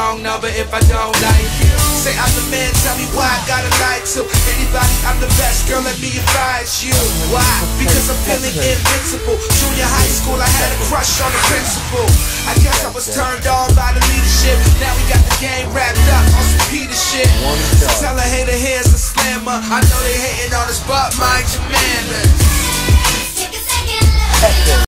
wrong number if I don't like you. Say I'm the man, tell me why I gotta lie to anybody. I'm the best, girl. Let me advise you. Why? Because I'm feeling invincible. Junior high school, I had a crush on the principal. I guess I was turned on by the leadership. Now we got the game wrapped up on some Peter shit. Tell a hater here's a slammer. I know they hating on us, but mind you.